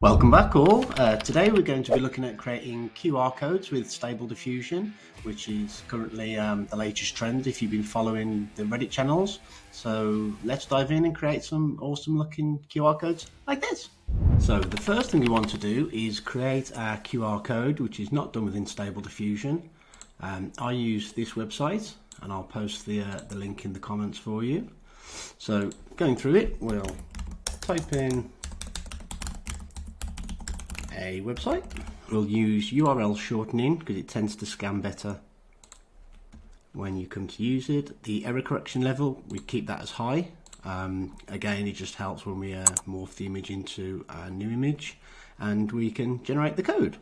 Welcome back all. Uh, today we're going to be looking at creating QR codes with Stable Diffusion, which is currently um, the latest trend if you've been following the Reddit channels. So let's dive in and create some awesome looking QR codes like this. So the first thing we want to do is create our QR code, which is not done within Stable Diffusion. Um, I use this website and I'll post the, uh, the link in the comments for you. So going through it, we'll type in a website. We'll use URL shortening because it tends to scan better when you come to use it. The error correction level, we keep that as high. Um, again, it just helps when we uh, morph the image into a new image and we can generate the code.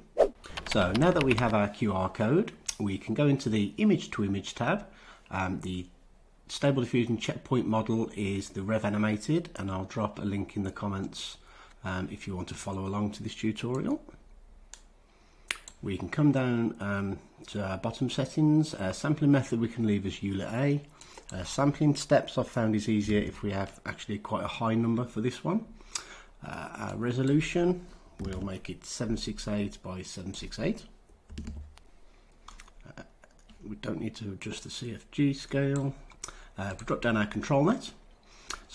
So now that we have our QR code, we can go into the image to image tab. Um, the Stable Diffusion checkpoint model is the Rev Animated and I'll drop a link in the comments um, if you want to follow along to this tutorial. We can come down um, to our bottom settings. Uh, sampling method we can leave as Euler a. Uh, sampling steps I've found is easier if we have actually quite a high number for this one. Uh, our resolution, we'll make it 768 by 768. Uh, we don't need to adjust the CFG scale. Uh, we drop down our control net.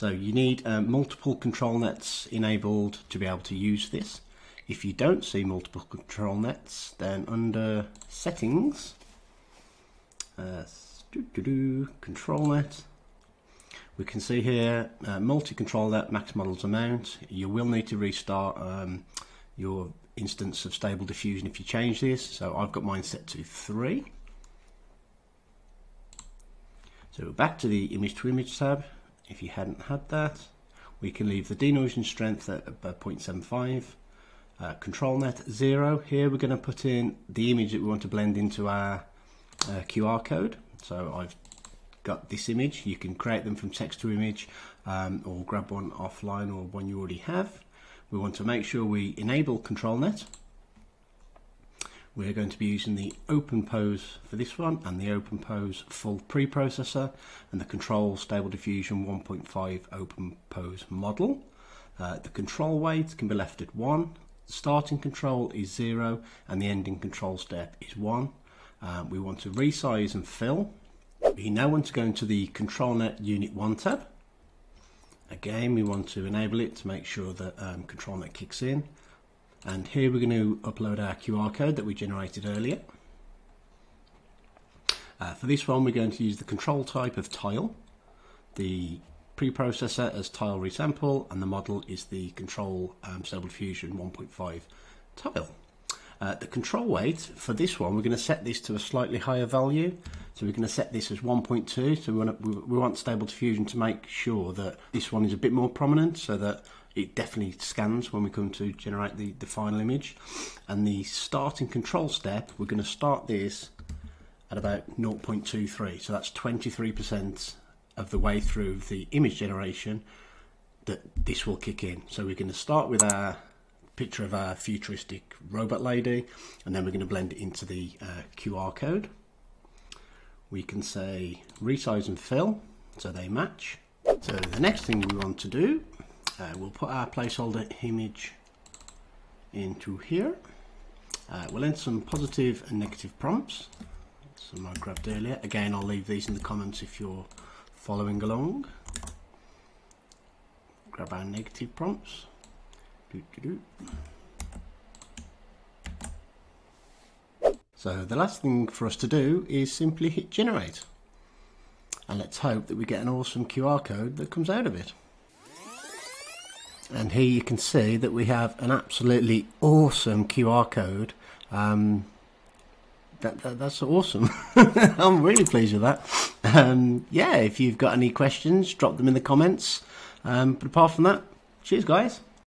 So you need uh, multiple control nets enabled to be able to use this. If you don't see multiple control nets, then under settings, uh, control net, we can see here uh, multi-control net max models amount. You will need to restart um, your instance of stable diffusion if you change this. So I've got mine set to three. So back to the image to image tab if you hadn't had that. We can leave the denoising strength at 0.75. Uh, control net 0. Here we're going to put in the image that we want to blend into our uh, QR code. So I've got this image. You can create them from text to image um, or grab one offline or one you already have. We want to make sure we enable control net we're going to be using the OpenPose for this one and the OpenPose full preprocessor and the control stable diffusion 1.5 OpenPose model. Uh, the control weight can be left at 1, the starting control is 0 and the ending control step is 1. Uh, we want to resize and fill. We now want to go into the ControlNet Unit 1 tab. Again, we want to enable it to make sure that um, ControlNet kicks in and here we're going to upload our QR code that we generated earlier. Uh, for this one we're going to use the control type of tile, the preprocessor as tile resample and the model is the control um, Stable Diffusion 1.5 tile. Uh, the control weight for this one, we're going to set this to a slightly higher value. So we're going to set this as 1.2. So we want, to, we want Stable Diffusion to make sure that this one is a bit more prominent so that it definitely scans when we come to generate the, the final image. And the starting control step, we're going to start this at about 0.23. So that's 23% of the way through the image generation that this will kick in. So we're going to start with our picture of our futuristic robot lady and then we're going to blend it into the uh, QR code. We can say resize and fill so they match. So the next thing we want to do uh, we'll put our placeholder image into here. Uh, we'll enter some positive and negative prompts. Some I grabbed earlier. Again, I'll leave these in the comments if you're following along. Grab our negative prompts. Doo -doo -doo. So the last thing for us to do is simply hit generate. And let's hope that we get an awesome QR code that comes out of it and here you can see that we have an absolutely awesome QR code. Um, that, that, that's awesome. I'm really pleased with that. Um, yeah if you've got any questions drop them in the comments. Um, but apart from that cheers guys